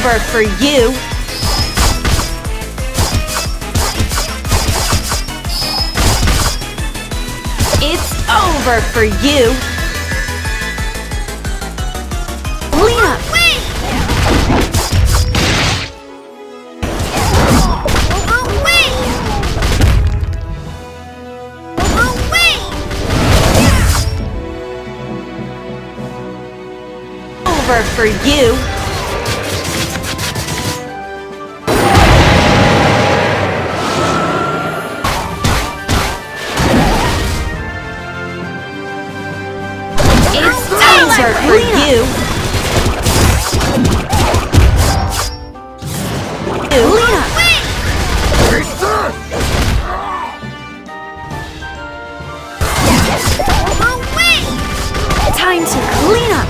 over for you! It's over for you! Clean up! Over for you! Time to clean up!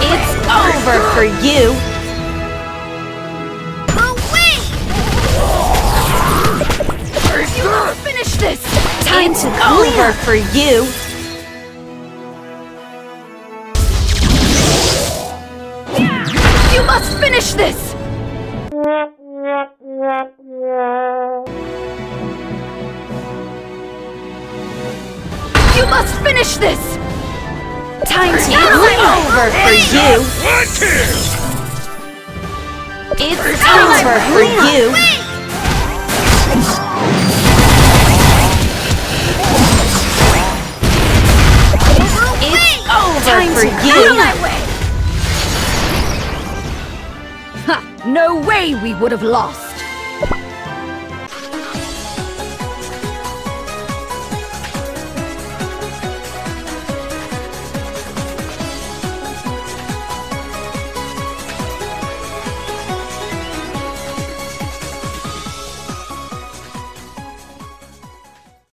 It's over for you! Finish this! Time it's to clean over up for you! You must finish this! You must finish this! Time to Out of over for you! It's over for you! It's over for you! Out of my way! Ha! No way we would have lost!